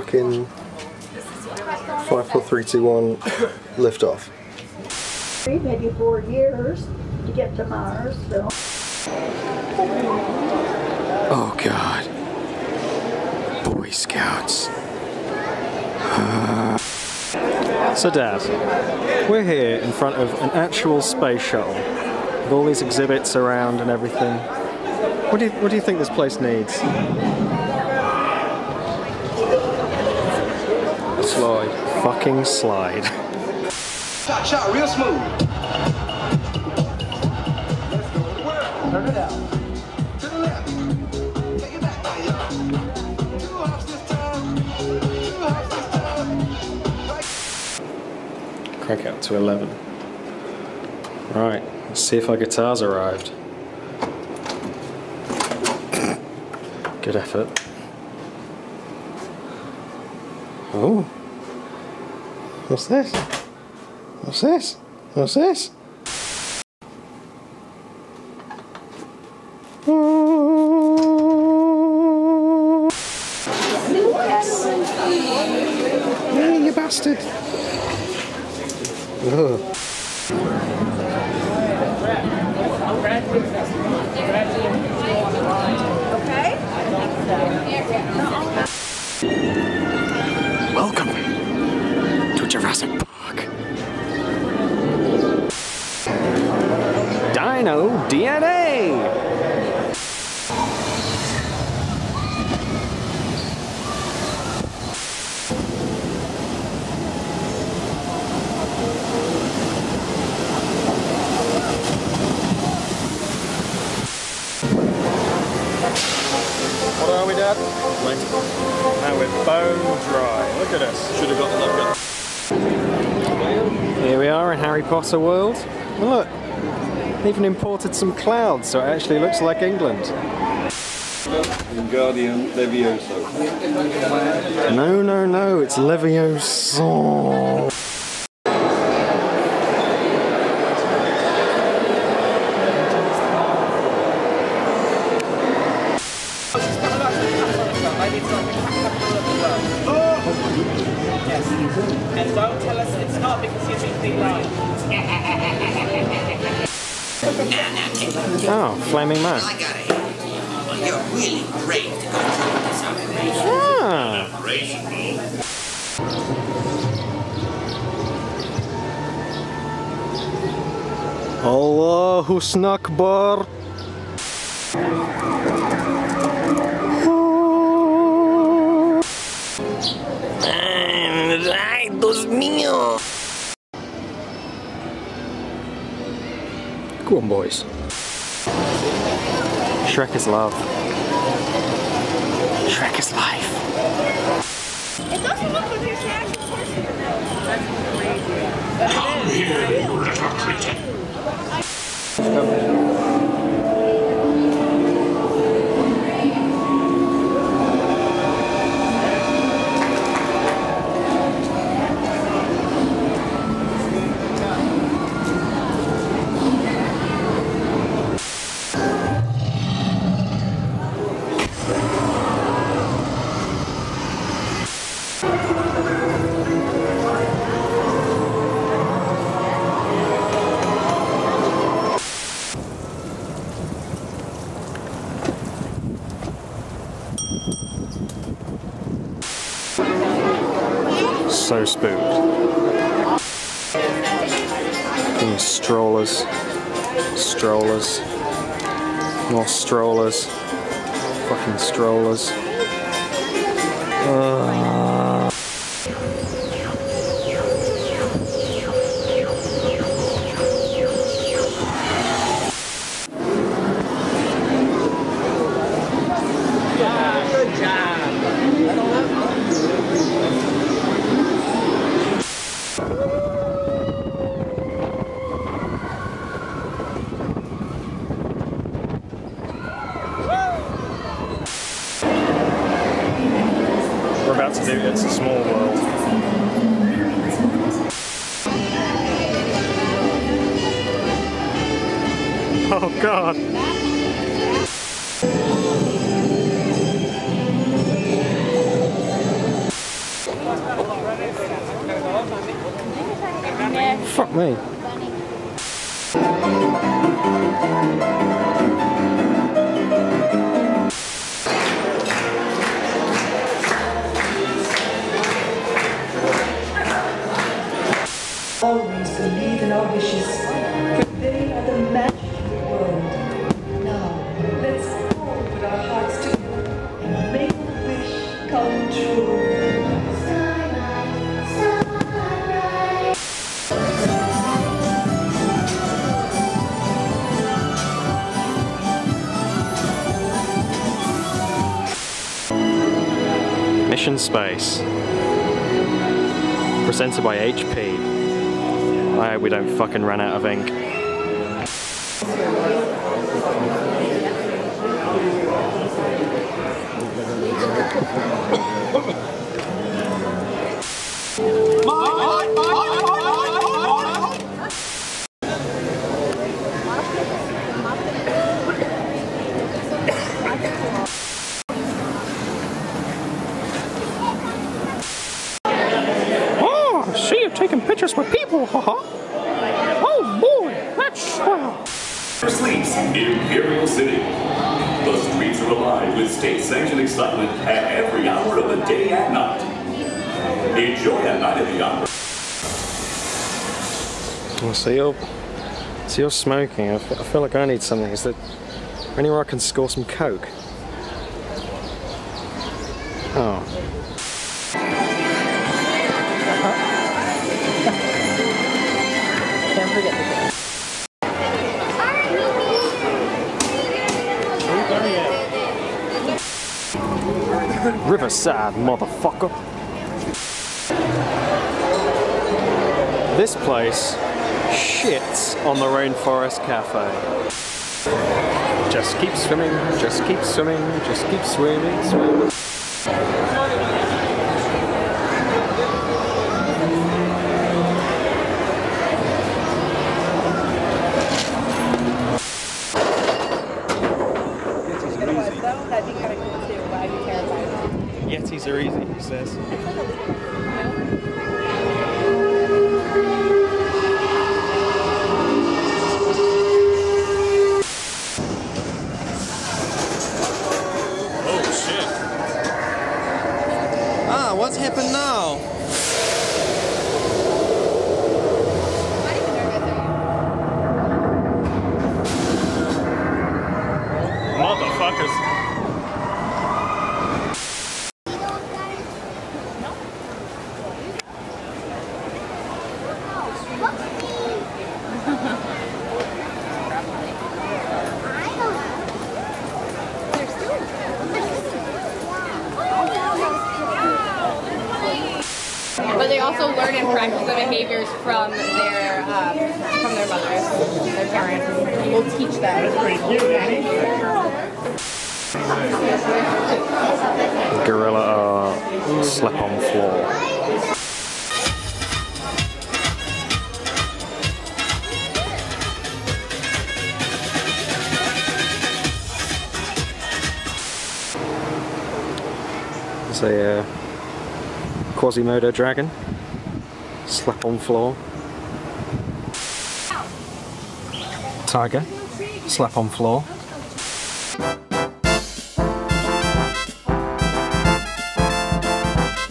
fucking five, four, three, two, one, lift off. maybe four years to get to Mars. So. Oh God. Boy Scouts. So, Dad, we're here in front of an actual space shuttle with all these exhibits around and everything. What do you, what do you think this place needs? Slide. Fucking slide. Shot, shot, real smooth. Turn it out. To the left. Take it back now, y'all. Two hops this time. Two hops this time. Crank up to 11. Right, let's see if our guitar's arrived. Good effort. Oh. What's this? What's this? What's this? Oh. Yeah, you bastard. Ugh. Welcome Dino DNA! What are we, Dad? Now we're bone dry. Look at us. Should have got the logo. Here we are in Harry Potter world. And look, they even imported some clouds so it actually looks like England. Wingardium Levioso. No, no, no, it's Leviosa. And don't tell us it's not because you think they lie. Oh, Flaming Man. I got it. Well, you're really great to go through this operation. Ah, Allahu Snakbar. Ay, Dios mío. Go on, boys. Shrek is love. Shrek is life. It doesn't look like there's reaction So spooked. Strollers. Strollers. More strollers. Fucking strollers. Ugh. we're about to do It's a Small World. Oh god. Fuck me. Always believe in our wishes, for they are the magic of the world. Now, let's all put our hearts together and make a wish come true. Mission Space. Presented by HP. I hope we don't fucking run out of ink. Oh, see you taking pictures with people, haha. With state-sanctioned excitement at every hour of the day and night. Enjoy a night at the opera. Well, so you're, so you're smoking. I feel like I need something. Is there anywhere I can score some coke? Oh. Riverside, motherfucker. This place shits on the Rainforest Cafe. Just keep swimming, just keep swimming, just keep swimming, swimming. Yetis are easy, he says. Oh shit. Ah, what's happened now? Motherfuckers. But they also learn and practice the behaviors from their um, from their mothers, their parents. We'll teach them. Gorilla uh, slap on floor. It's a uh, Quasimodo dragon. Slap on floor. Tiger. Slap on floor.